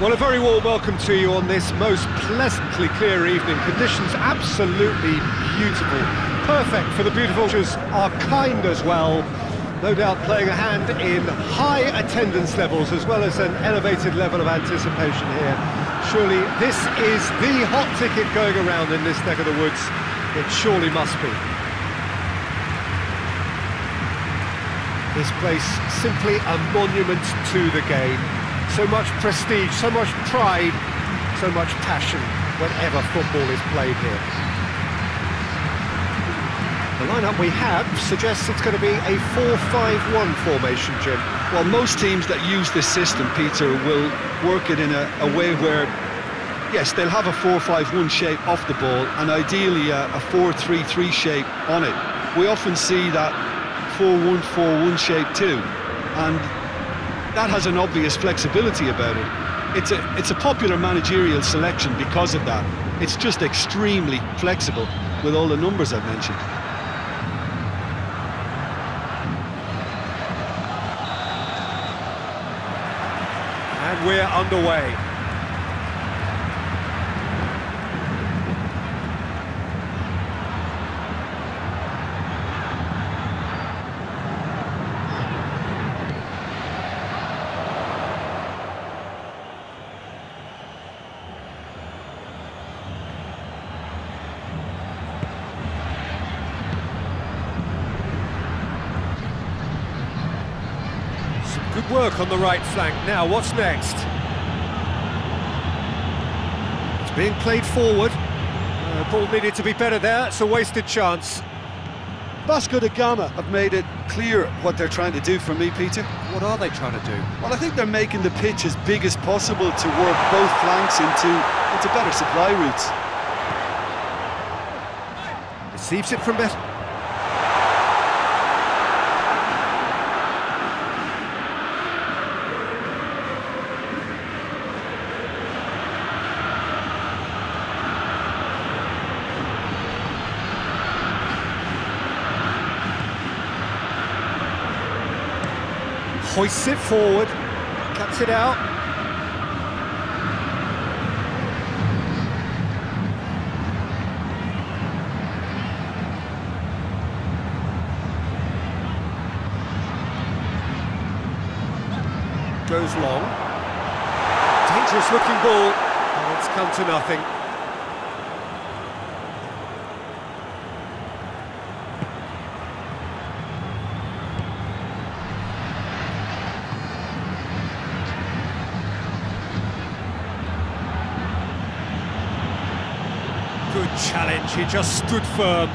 Well, a very warm welcome to you on this most pleasantly clear evening. Conditions absolutely beautiful. Perfect for the beautiful Vultures are kind as well. No doubt playing a hand in high attendance levels as well as an elevated level of anticipation here. Surely this is the hot ticket going around in this neck of the woods. It surely must be. This place simply a monument to the game so much prestige, so much pride, so much passion whenever football is played here. The lineup we have suggests it's going to be a 4-5-1 formation, Jim. Well, most teams that use this system, Peter, will work it in a, a way where, yes, they'll have a 4-5-1 shape off the ball and ideally a, a 4-3-3 shape on it. We often see that 4-1-4-1 shape too, and that has an obvious flexibility about it. It's a, it's a popular managerial selection because of that. It's just extremely flexible with all the numbers I've mentioned. And we're underway. Good work on the right flank. Now, what's next? It's being played forward. Uh, ball needed to be better there. It's a wasted chance. Vasco da Gama have made it clear what they're trying to do for me, Peter. What are they trying to do? Well, I think they're making the pitch as big as possible to work both flanks into, into better supply routes. Receives it from better. Hoists it forward, cuts it out. Goes long. Dangerous looking ball, but it's come to nothing. Good challenge, he just stood firm.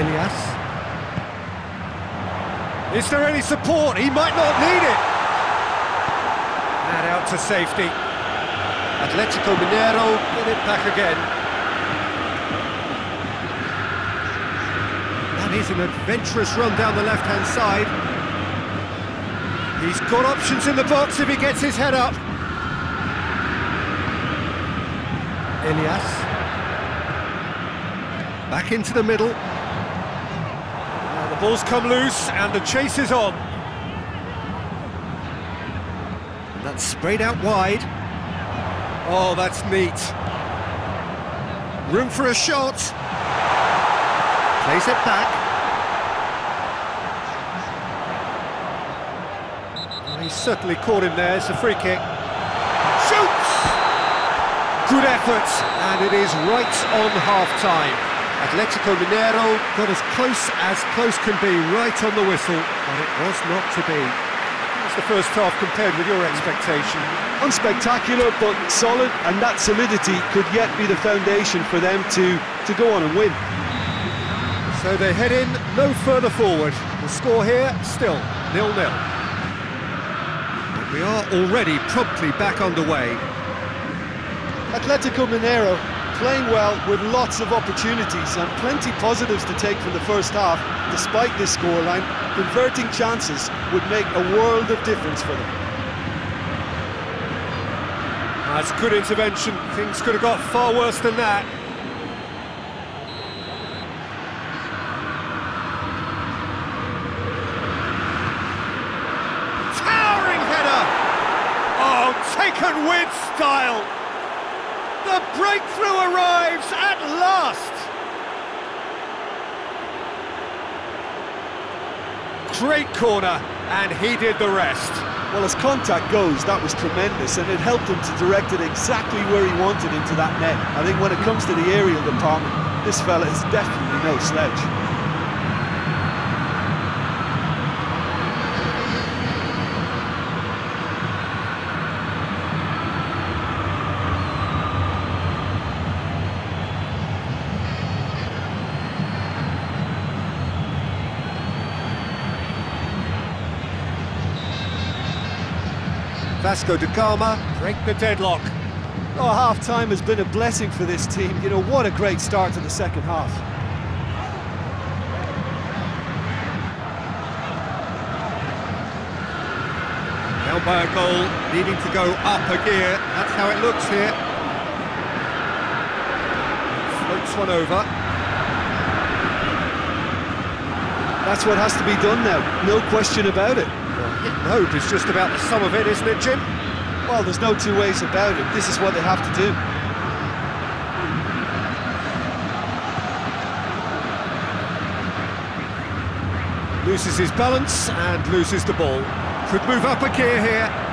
Elias is there any support? He might not need it. And out to safety. Atletico Mineiro get it back again. That is an adventurous run down the left-hand side. He's got options in the box if he gets his head up. Elias. Back into the middle. Ball's come loose and the chase is on. And that's sprayed out wide. Oh, that's neat. Room for a shot. Plays it back. He's certainly caught him there. It's a free kick. Shoots! Good effort, and it is right on half-time. Atletico Mineiro got as close as close can be, right on the whistle, but it was not to be. That's the first half compared with your expectation. Unspectacular, but solid, and that solidity could yet be the foundation for them to, to go on and win. So they head in no further forward. The score here, still nil-nil. We are already promptly back underway. Atletico Mineiro playing well with lots of opportunities and plenty positives to take from the first half, despite this scoreline. Converting chances would make a world of difference for them. That's good intervention. Things could have got far worse than that. Towering header! Oh, taken with style! The breakthrough arrives at last! Great corner, and he did the rest. Well, as contact goes, that was tremendous, and it helped him to direct it exactly where he wanted into that net. I think when it comes to the aerial department, this fella is definitely no sledge. Vasco da Gama break the deadlock. Oh, half-time has been a blessing for this team. You know, what a great start to the second half. Down by a goal, needing to go up a gear. That's how it looks here. Floats one over. That's what has to be done now, no question about it. No, it's just about the sum of it, isn't it, Jim? Well, there's no two ways about it. This is what they have to do. Loses his balance and loses the ball. Could move up a gear here.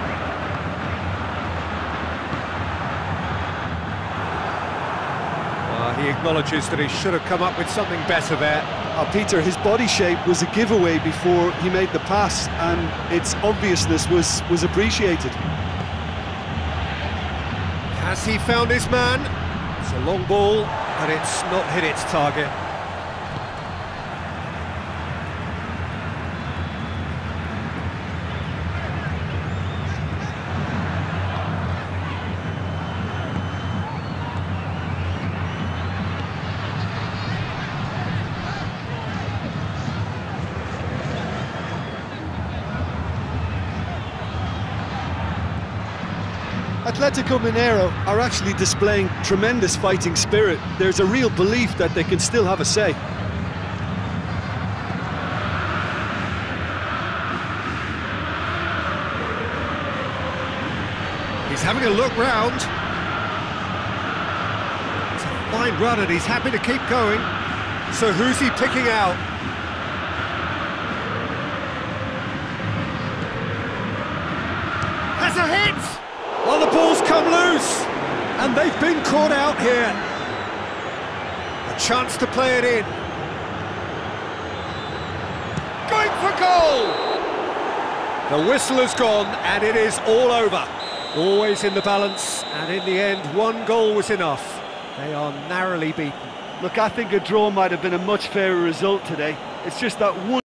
He acknowledges that he should have come up with something better there. Uh, Peter, his body shape was a giveaway before he made the pass, and its obviousness was, was appreciated. Has he found his man? It's a long ball, but it's not hit its target. Atletico Mineiro are actually displaying tremendous fighting spirit. There's a real belief that they can still have a say. He's having a look round. It's a fine run and he's happy to keep going. So who's he picking out? Has a hit! Well, the ball's come loose, and they've been caught out here. A chance to play it in. Going for goal! The whistle has gone, and it is all over. Always in the balance, and in the end, one goal was enough. They are narrowly beaten. Look, I think a draw might have been a much fairer result today. It's just that one...